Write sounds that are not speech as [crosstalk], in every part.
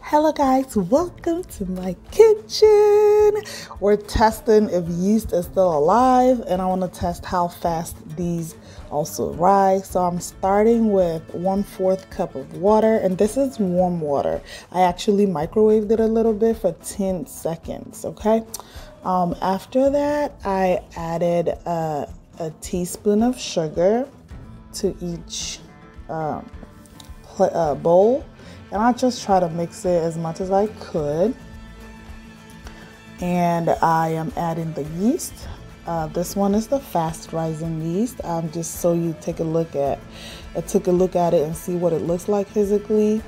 Hello guys, welcome to my kitchen. We're testing if yeast is still alive and I want to test how fast these also rise. So I'm starting with one fourth cup of water and this is warm water. I actually microwaved it a little bit for 10 seconds, okay? Um, after that, I added a, a teaspoon of sugar to each um, uh, bowl and I just try to mix it as much as I could. And I am adding the yeast. Uh, this one is the fast rising yeast. Um, just so you take a look at, I took a look at it and see what it looks like physically.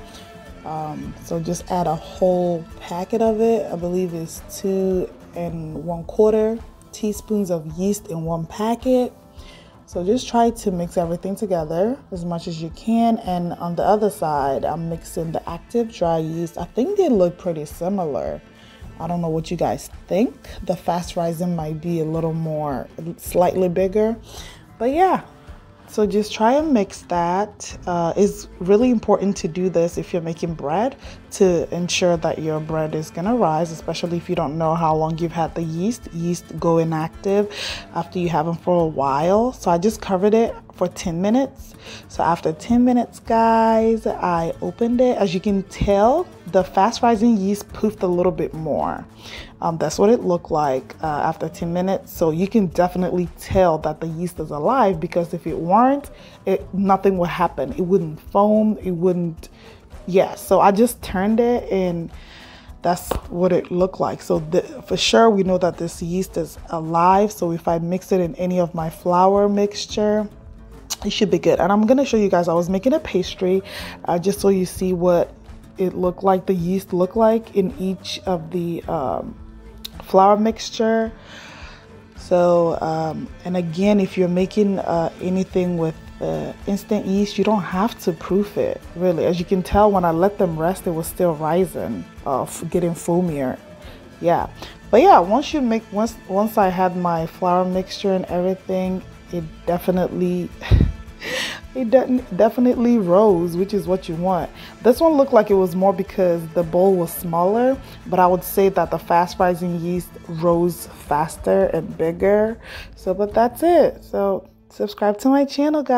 Um, so just add a whole packet of it. I believe it's two and one quarter teaspoons of yeast in one packet. So just try to mix everything together as much as you can. And on the other side, I'm mixing the active dry yeast. I think they look pretty similar. I don't know what you guys think. The fast rising might be a little more, slightly bigger. But yeah, so just try and mix that. Uh, it's really important to do this if you're making bread to ensure that your bread is gonna rise, especially if you don't know how long you've had the yeast. Yeast go inactive after you have them for a while. So I just covered it for 10 minutes. So after 10 minutes, guys, I opened it. As you can tell, the fast rising yeast poofed a little bit more. Um, that's what it looked like uh, after 10 minutes. So you can definitely tell that the yeast is alive because if it weren't, it, nothing would happen. It wouldn't foam, it wouldn't, yeah. So I just turned it and that's what it looked like. So the, for sure, we know that this yeast is alive. So if I mix it in any of my flour mixture, it should be good. And I'm going to show you guys, I was making a pastry uh, just so you see what it looked like, the yeast looked like in each of the um, flour mixture. So, um, and again, if you're making uh, anything with uh, instant yeast, you don't have to proof it, really. As you can tell, when I let them rest, it was still rising, uh, getting foamier. Yeah, but yeah, once you make, once, once I had my flour mixture and everything, it definitely [laughs] it definitely rose which is what you want. This one looked like it was more because the bowl was smaller but i would say that the fast rising yeast rose faster and bigger. So but that's it. So subscribe to my channel guys